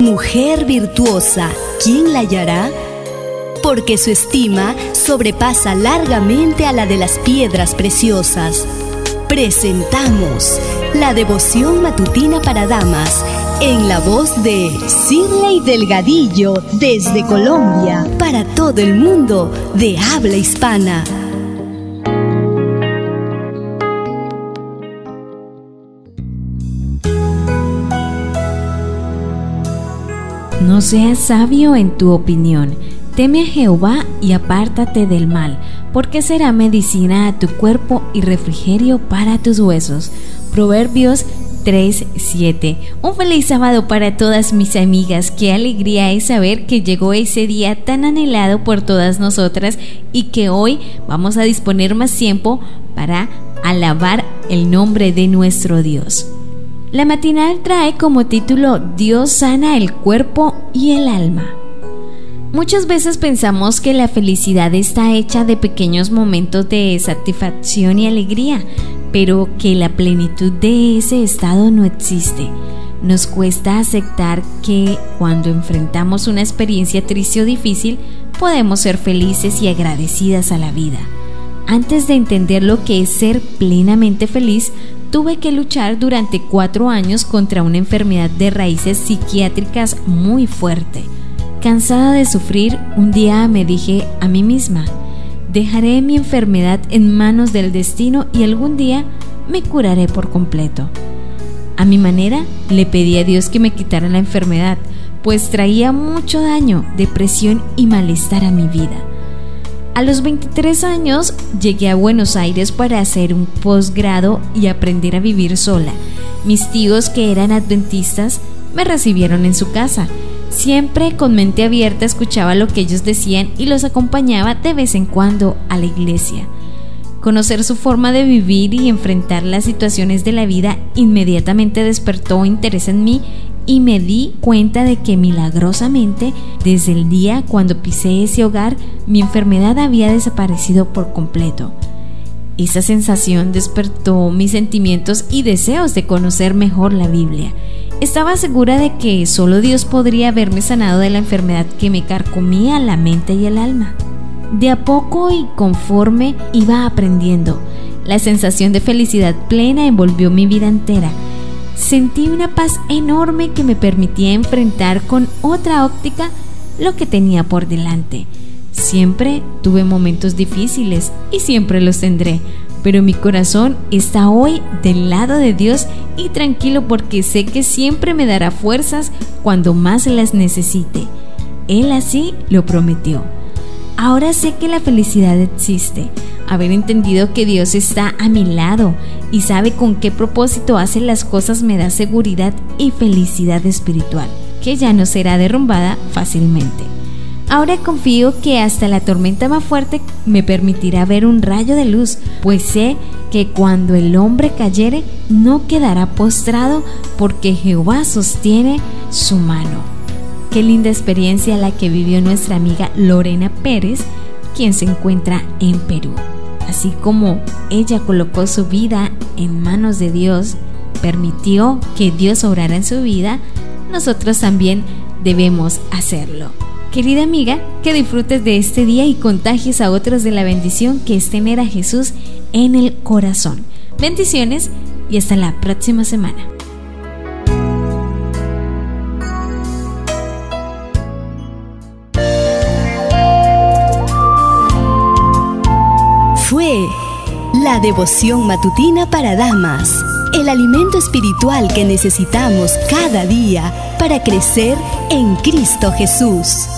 Mujer virtuosa, ¿quién la hallará? Porque su estima sobrepasa largamente a la de las piedras preciosas. Presentamos la devoción matutina para damas en la voz de Sidley Delgadillo desde Colombia para todo el mundo de habla hispana. No seas sabio en tu opinión. Teme a Jehová y apártate del mal, porque será medicina a tu cuerpo y refrigerio para tus huesos. Proverbios 3.7. Un feliz sábado para todas mis amigas. Qué alegría es saber que llegó ese día tan anhelado por todas nosotras y que hoy vamos a disponer más tiempo para alabar el nombre de nuestro Dios. La matinal trae como título Dios sana el cuerpo y el alma. Muchas veces pensamos que la felicidad está hecha de pequeños momentos de satisfacción y alegría, pero que la plenitud de ese estado no existe. Nos cuesta aceptar que cuando enfrentamos una experiencia triste o difícil, podemos ser felices y agradecidas a la vida. Antes de entender lo que es ser plenamente feliz, tuve que luchar durante cuatro años contra una enfermedad de raíces psiquiátricas muy fuerte. Cansada de sufrir, un día me dije a mí misma, dejaré mi enfermedad en manos del destino y algún día me curaré por completo. A mi manera, le pedí a Dios que me quitara la enfermedad, pues traía mucho daño, depresión y malestar a mi vida. A los 23 años llegué a Buenos Aires para hacer un posgrado y aprender a vivir sola. Mis tíos, que eran adventistas, me recibieron en su casa. Siempre con mente abierta escuchaba lo que ellos decían y los acompañaba de vez en cuando a la iglesia. Conocer su forma de vivir y enfrentar las situaciones de la vida inmediatamente despertó interés en mí y me di cuenta de que milagrosamente, desde el día cuando pisé ese hogar, mi enfermedad había desaparecido por completo. Esa sensación despertó mis sentimientos y deseos de conocer mejor la Biblia. Estaba segura de que solo Dios podría haberme sanado de la enfermedad que me carcomía la mente y el alma. De a poco y conforme iba aprendiendo, la sensación de felicidad plena envolvió mi vida entera sentí una paz enorme que me permitía enfrentar con otra óptica lo que tenía por delante. Siempre tuve momentos difíciles y siempre los tendré, pero mi corazón está hoy del lado de Dios y tranquilo porque sé que siempre me dará fuerzas cuando más las necesite. Él así lo prometió. Ahora sé que la felicidad existe haber entendido que Dios está a mi lado y sabe con qué propósito hace las cosas me da seguridad y felicidad espiritual, que ya no será derrumbada fácilmente. Ahora confío que hasta la tormenta más fuerte me permitirá ver un rayo de luz, pues sé que cuando el hombre cayere no quedará postrado porque Jehová sostiene su mano. Qué linda experiencia la que vivió nuestra amiga Lorena Pérez, quien se encuentra en Perú así como ella colocó su vida en manos de Dios, permitió que Dios obrara en su vida, nosotros también debemos hacerlo. Querida amiga, que disfrutes de este día y contagies a otros de la bendición que es tener a Jesús en el corazón. Bendiciones y hasta la próxima semana. La devoción matutina para damas. El alimento espiritual que necesitamos cada día para crecer en Cristo Jesús.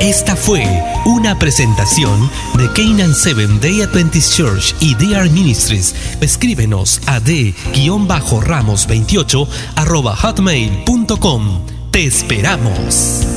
Esta fue una presentación de Canaan Seven Day Adventist Church y DR Ministries. Escríbenos a d-ramos28 hotmail.com. Te esperamos.